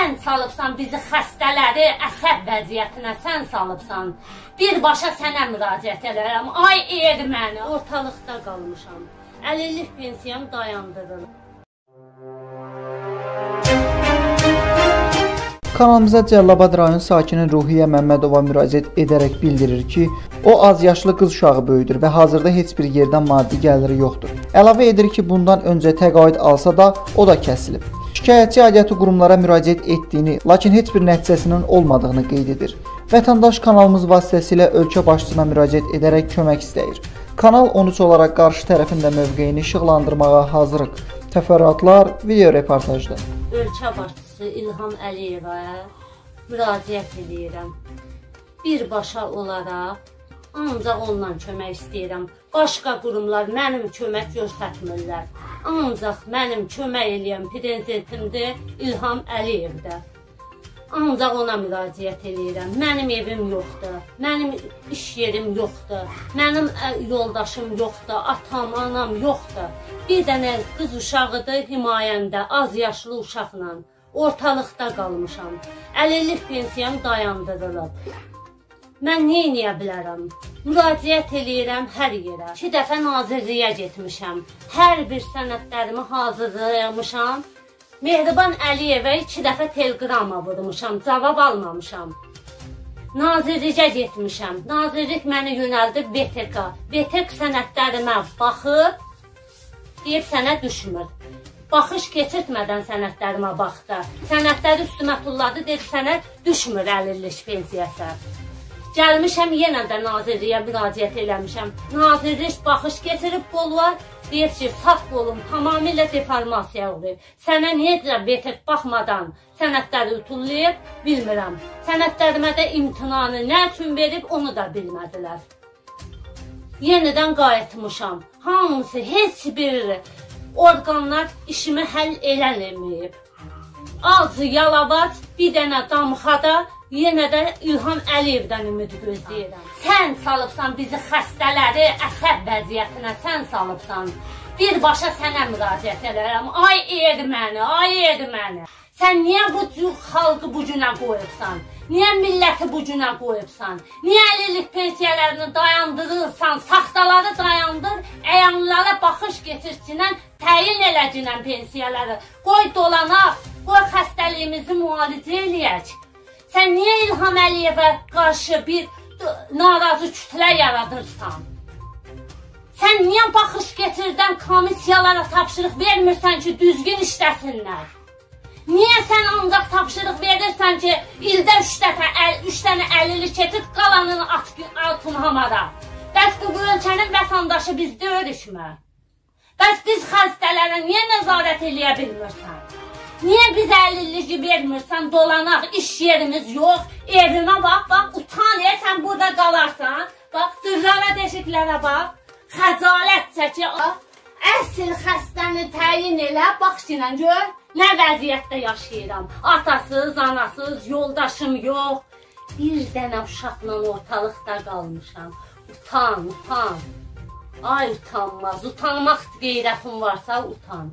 Sən salıbsan bizi xəstələri əsəb vəziyyətinə sən salıbsan. Birbaşa sənə müraciət edirəm. Ay erməni, ortalıqda qalmışam. Əlillik pensiyam dayandırılıb. Kanalımıza Cəllabad rayon sakini Ruhiyyə Məmmədova müraciət edərək bildirir ki, o az yaşlı qız uşağı böyüdür və hazırda heç bir yerdən maddi gəliri yoxdur. Əlavə edir ki, bundan öncə təqaüd alsa da o da kəsilib. Şikayətçi aidiyyatı qurumlara müraciət etdiyini, lakin heç bir nəticəsinin olmadığını qeyd edir. Vətəndaş kanalımız vasitəsilə ölkə başçısına müraciət edərək kömək istəyir. Kanal 13 olaraq qarşı tərəfin də mövqeyini işıqlandırmağa hazırıq. Təfərrüatlar video reportajda. Ölkə başçısı İlham Əliyevə müraciət edirəm. Birbaşa olaraq ancaq ondan kömək istəyirəm. Başqa qurumlar mənim kömək göstərmirlər. Ancaq mənim kömək eləyən prezidentimdir İlham Əliyevdə. Ancaq ona müraciət eləyirəm. Mənim evim yoxdur. Mənim iş yerim yoxdur. Mənim yoldaşım yoxdur. Atam, anam yoxdur. Bir dənə qız uşağıdır himayəndə, az yaşlı uşaqla. Ortalıqda qalmışam. Əlillik pensiyam dayandırılıb. Mən edə bilərəm? Müraciət eləyirəm hər yerə. 2 dəfə nazirliyə getmişəm. Hər bir sənədlərimi hazırlamışam. Mehriban Əliyevə 2 dəfə teleqrama vurmuşam, cavab almamışam. Nazirlikə getmişəm. Nazirlik məni yönəldib VTK. VTK sənədlərimə baxıb deyib sənə düşmür. Baxış keçirtmədən sənədlərimə baxdı. Sənədləri üstümə tulladı, dedi sənə düşmür əlillik pensiyası. Gəlmişəm yenə də nazirliyə müraciət eləmişəm. Nazirlik baxış keçirib qollar deyir ki, sağ qolum tamamilə deformasiya olub. Sənə necə vetek baxmadan sənədləri ütüləyib, bilmirəm. Sənədlərimə də imtinanı nə üçün verib, onu da bilmədilər. Yenidən qayıtmışam. Hamısı heç bir orqanlar işimi həll eləməyib. Ağzı yalavac, bir dənə damxada yenə də İlham Əliyevdən ümid gözləyirəm. Sən salıbsan bizi xəstələri əsəb vəziyyətinə sən salıbsan. Birbaşa sənə müraciət edirəm. Ay erməni, ay erməni. Sən niyə bu xalqı bu günə qoyubsan? Niyə milləti bu günə qoyubsan? Niyə əlillik pensiyələrini dayandırırsan? Saxtaları dayandır, əyanlara baxış keçirsinən təyin eləcinən pensiyaları. Qoy dolanaq, qoy xəstəliyimizi müalicə eləyək. Sən niyə İlham Əliyevə qarşı bir narazı kütlə yaradırsan? Sən niyə baxış keçirdən komissiyalara tapşırıq vermirsən ki, düzgün işləsinlər? Niyə sən ancaq tapşırıq verirsən ki, ildə 3 dəfə 3 dənə 50-lik keçid qalanını at, atın hamara? Bəs bu ölkənin vətəndaşı biz deyilikmi? Bəs biz xəstələrə niyə nəzarət eləyə bilmirsən? Niyə biz əlilliyi vermirsən, dolanaq, iş yerimiz yox, evimə bax, bax, utan, e, sən burada qalarsan, bax, dırlara deşiklərə bax, xəcalət çəki, əsl xəstəni təyin elə, bax ilə gör, nə vəziyyətdə yaşayıram, atasız, anasız, yoldaşım yox, bir dənə uşaqla ortalıqda qalmışam, utan, utan, ay utanmaz, utanmaq qeyrətin varsa utan.